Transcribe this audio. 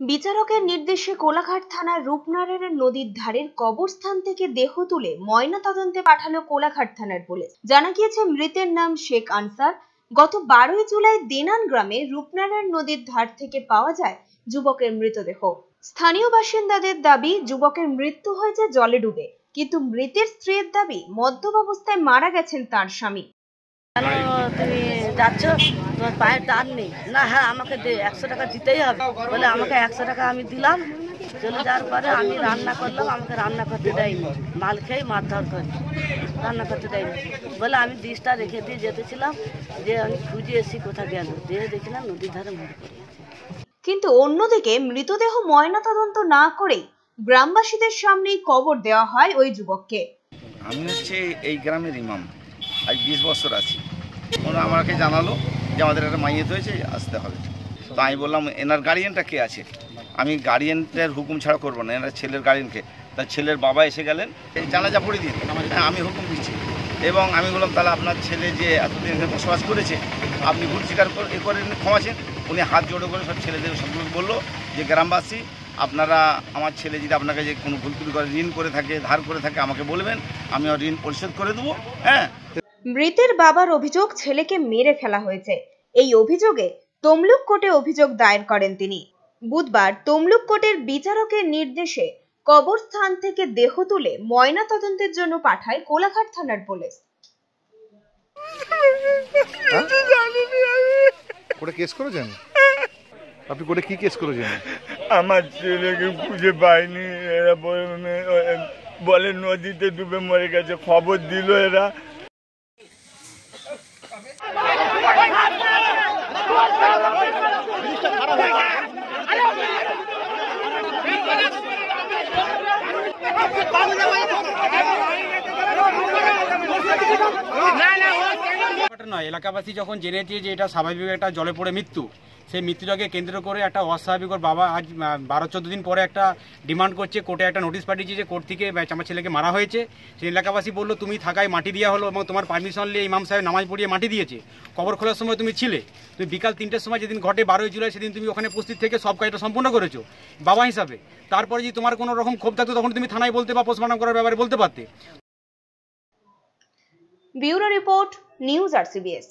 বিচারকের নির্দেশে কোলাঘাট থানার রূপনারায়ণ নদীর ধারের কবরস্থান থেকে দেহ তুলে ময়না তদন্তে পাঠালো কোলাঘাট থানার পুলিশ। জানা গিয়েছে, মৃতের নাম শেখ আনসার। গত বারোই জুলাই দেনান গ্রামে রূপনারায়ণ নদীর ধার থেকে পাওয়া যায় যুবকের মৃতদেহ। স্থানীয় বাসিন্দাদের দাবি, যুবকের মৃত্যু হয়েছে জলে ডুবে, কিন্তু মৃতের স্ত্রীর দাবি, মদ্যপ অবস্থায় মারা গেছেন তার স্বামী। যাচ্ছ তোমার পায়ের টান নেই। না হ্যাঁ আমাকে দে একশো টাকা দিতেই হবে। বলে আমাকে একশো টাকা আমি দিলাম। চলে যাওয়ার পরে আমি রান্না করলাম আমাকে রান্না করতে দেয়নি। মাল খেয়ে মারধর করে রান্না করতে দেয়নি। বলে আমি ডিশটা রেখে দিয়ে যেতেছিলাম যে আমি খুঁজে এসি কোথায় গেল। দিয়ে দেখলাম নদীর ধারে মরে পড়ে কিন্তু অন্যদিকে মৃতদেহ ময়নাতদন্ত না করে গ্রামবাসীদের সামনেই কবর দেওয়া হয় ওই যুবককে। আমি হচ্ছে এই গ্রামের ইমাম আজ বিশ বছর আছি। ওরা আমাকে জানালো যে আমাদের একটা মাইয়েত হয়েছে আসতে হবে। তো আমি বললাম এনার গার্ডিয়ানটা কে আছে? আমি গার্ডিয়ানটার হুকুম ছাড়া করব না এনার ছেলের গার্ডিয়ানকে তার ছেলের বাবা এসে গেলেন জানাজা পড়ে দিন হ্যাঁ, আমি হুকুম দিচ্ছি। এবং আমি বললাম তাহলে আপনার ছেলে যে এতদিন বসবাস করেছে আপনি ভুল স্বীকার করে এ করে ক্ষমাছেন উনি হাত জোড়ো করে সব ছেলেদের সবগুলো বলল যে গ্রামবাসী আপনারা আমার ছেলে যদি আপনাকে যে কোনো ভুল করে ঋণ করে থাকে ধার করে থাকে আমাকে বলবেন আমি ঋণ পরিশোধ করে দেবো। হ্যাঁ? মৃতের বাবার অভিযোগ ছেলেকে মেরে ফেলা হয়েছে। এই অভিযোগে তমলুক কোর্টে অভিযোগ দায়ের করেন তিনি। বুধবার তমলুক কোর্টের বিচারকের নির্দেশে কবরস্থান থেকে দেহ তুলে ময়না তদন্তের জন্য পাঠায় কোলাঘাট থানার পুলিশ। কোর্টে কেস করেছেন? আপনি কোর্টে কি কেস করেছেন? আমার ছেলেকে খুঁজে পাইনি এরা বলে- বলে নদীতে ডুবে মরে গেছে খবর দিল এরা। এলাকাবাসী যখন জেনেছে যে এটা স্বাভাবিক একটা জলে পড়ে মৃত্যু সেই মৃত্যুটাকে কেন্দ্র করে একটা অস্বাভাবিক ওর বাবা আজ বারো, চোদ্দ দিন পরে একটা ডিমান্ড করছে, কোর্টে একটা নোটিশ পাঠিয়েছে যে কোর্ট থেকে আমার ছেলেকে মারা হয়েছে। সেই এলাকাবাসী বলল, তুমি থাকায় মাটি দেওয়া হলো এবং তোমার পারমিশন নিয়ে ইমাম সাহেব নামাজ পড়িয়ে মাটি দিয়েছে। কবর খোলার সময় তুমি ছিলে। তুমি বিকাল তিনটের সময় যেদিন ঘটে বারোই জুলাই, সেদিন তুমি ওখানে উপস্থিত থেকে সব কাজটা সম্পূর্ণ করেছ। বাবা হিসাবে। তারপরে যদি তোমার কোনো রকম ক্ষোভ থাকতো, তখন তুমি থানায় বলতে বা পোস্টমর্টম করার ব্যাপারে বলতে পারতে। Bureau report, news আরসিবিএস